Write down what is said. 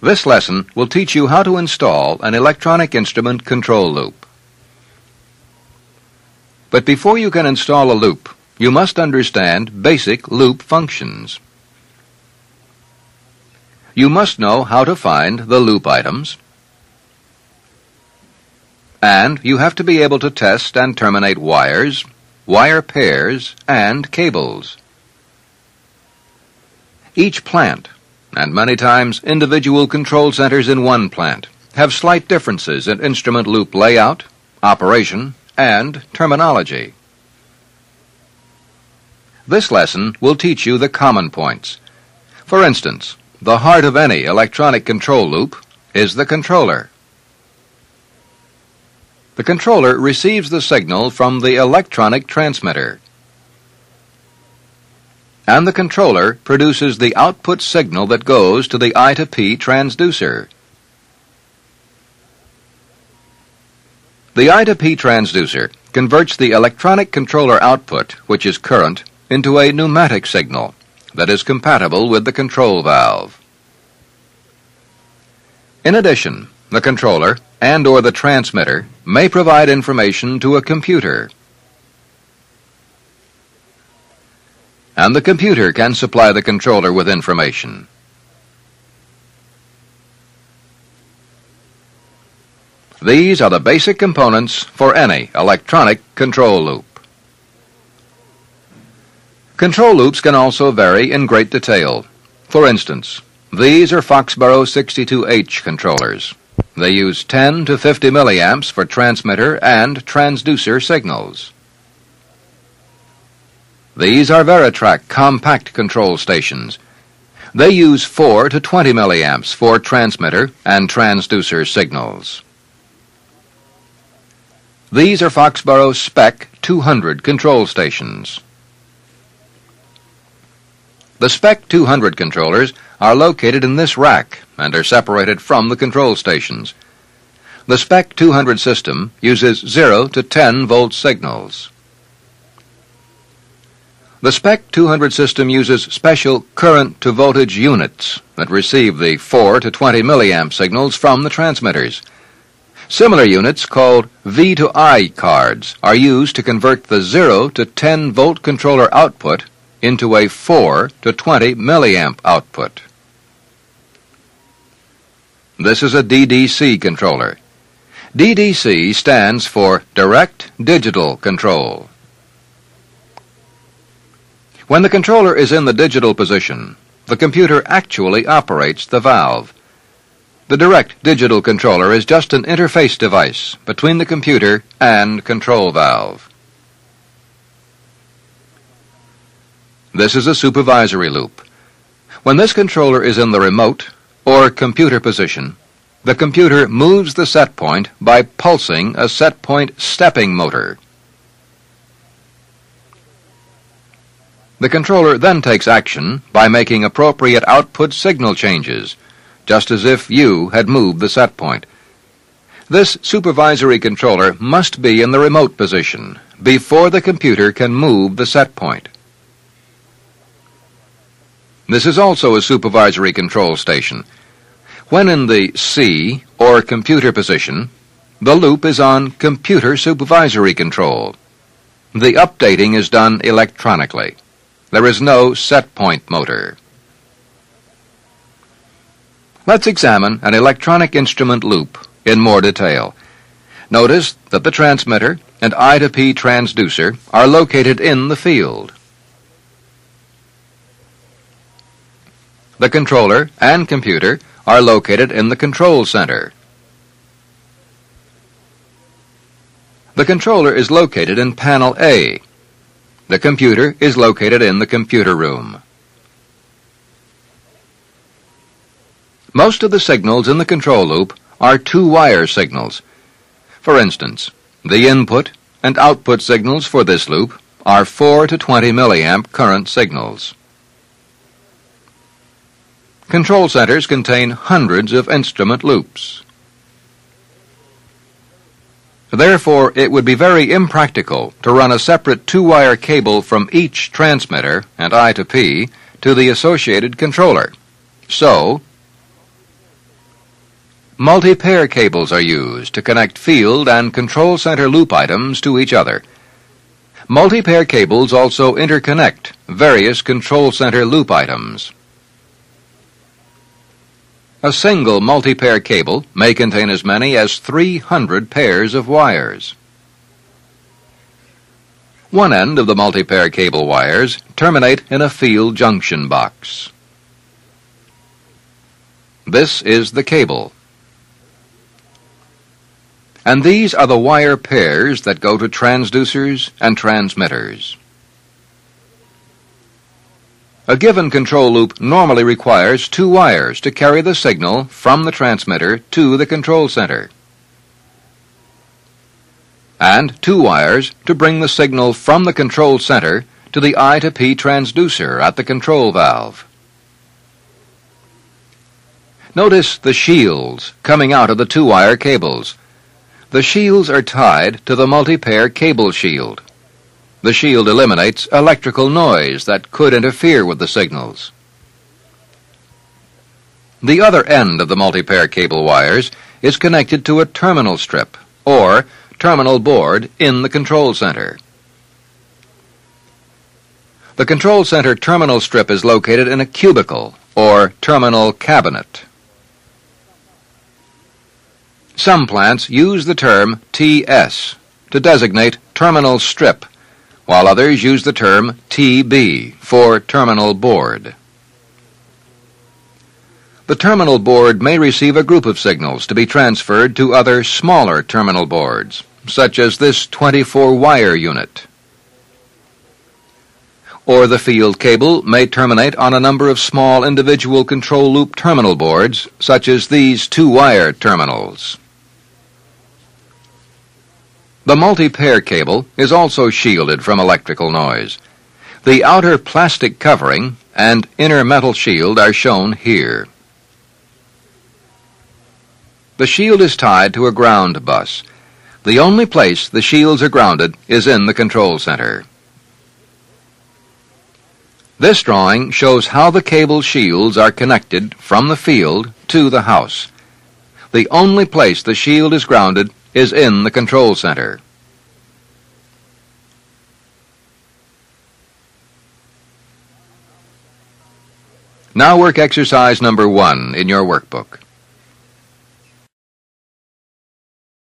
This lesson will teach you how to install an electronic instrument control loop. But before you can install a loop, you must understand basic loop functions. You must know how to find the loop items, and you have to be able to test and terminate wires, wire pairs, and cables. Each plant, and many times individual control centers in one plant, have slight differences in instrument loop layout, operation, and terminology. This lesson will teach you the common points. For instance, the heart of any electronic control loop is the controller. The controller receives the signal from the electronic transmitter. And the controller produces the output signal that goes to the I to P transducer. The I to P transducer converts the electronic controller output, which is current, into a pneumatic signal that is compatible with the control valve. In addition, the controller and or the transmitter may provide information to a computer. And the computer can supply the controller with information. These are the basic components for any electronic control loop. Control loops can also vary in great detail. For instance, these are Foxboro 62H controllers. They use 10 to 50 milliamps for transmitter and transducer signals. These are Veritrac compact control stations. They use 4 to 20 milliamps for transmitter and transducer signals. These are Foxboro Spec 200 control stations. The Spec 200 controllers are located in this rack and are separated from the control stations. The Spec 200 system uses 0 to 10 volt signals. The Spec 200 system uses special current to voltage units that receive the 4 to 20 milliamp signals from the transmitters. Similar units called V to I cards are used to convert the 0 to 10 volt controller output into a 4 to 20 milliamp output. This is a DDC controller. DDC stands for Direct Digital Control. When the controller is in the digital position, the computer actually operates the valve. The direct digital controller is just an interface device between the computer and control valve. This is a supervisory loop. When this controller is in the remote or computer position, the computer moves the set point by pulsing a set point stepping motor. The controller then takes action by making appropriate output signal changes just as if you had moved the set point. This supervisory controller must be in the remote position before the computer can move the set point. This is also a supervisory control station. When in the C, or computer position, the loop is on computer supervisory control. The updating is done electronically. There is no set point motor. Let's examine an electronic instrument loop in more detail. Notice that the transmitter and I to P transducer are located in the field. The controller and computer are located in the control center. The controller is located in panel A. The computer is located in the computer room. Most of the signals in the control loop are two-wire signals. For instance, the input and output signals for this loop are 4 to 20 milliamp current signals. Control centers contain hundreds of instrument loops. Therefore, it would be very impractical to run a separate two-wire cable from each transmitter and I to P to the associated controller. So, multi-pair cables are used to connect field and control center loop items to each other. Multi-pair cables also interconnect various control center loop items. A single multi-pair cable may contain as many as 300 pairs of wires. One end of the multi-pair cable wires terminate in a field junction box. This is the cable. And these are the wire pairs that go to transducers and transmitters. A given control loop normally requires two wires to carry the signal from the transmitter to the control center. And two wires to bring the signal from the control center to the I to P transducer at the control valve. Notice the shields coming out of the two-wire cables. The shields are tied to the multi-pair cable shield. The shield eliminates electrical noise that could interfere with the signals. The other end of the multi-pair cable wires is connected to a terminal strip, or terminal board, in the control center. The control center terminal strip is located in a cubicle, or terminal cabinet. Some plants use the term TS to designate terminal strip, while others use the term TB for terminal board. The terminal board may receive a group of signals to be transferred to other smaller terminal boards, such as this 24-wire unit. Or the field cable may terminate on a number of small individual control loop terminal boards, such as these two-wire terminals. The multi-pair cable is also shielded from electrical noise. The outer plastic covering and inner metal shield are shown here. The shield is tied to a ground bus. The only place the shields are grounded is in the control center. This drawing shows how the cable shields are connected from the field to the house. The only place the shield is grounded is in the control center. Now work exercise number one in your workbook.